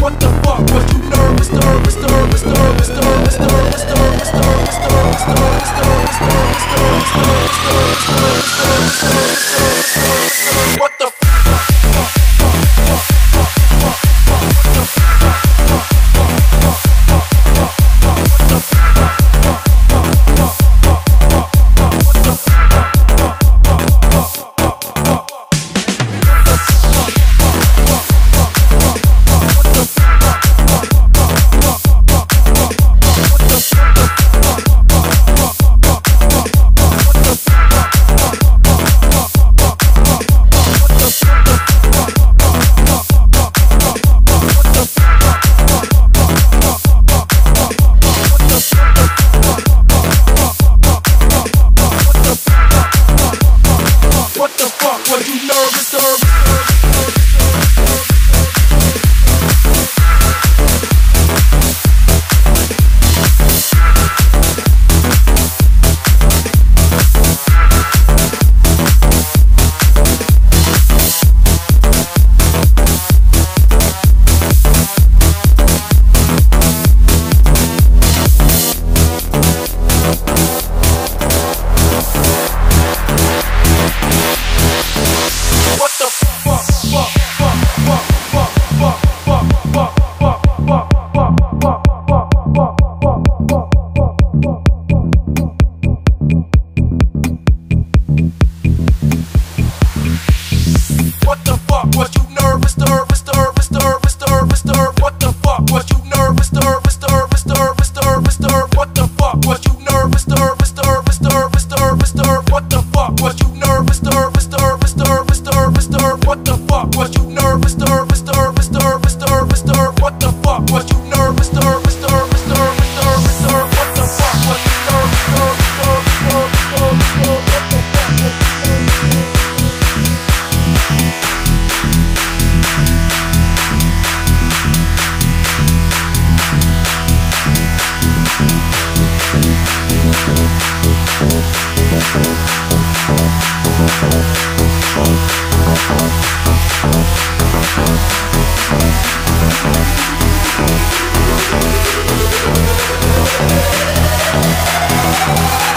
What the What the fuck? Was you nervous, nervous, nervous, nervous, nervous, nervous? What the fuck? Was you nervous, nervous, nervous, nervous, nervous, nervous? What the fuck? Was you nervous, nervous, nervous, nervous, nervous, nervous? What the fuck? Was you nervous, nervous, nervous, nervous, nervous, nervous? What the fuck? Was you Thank you.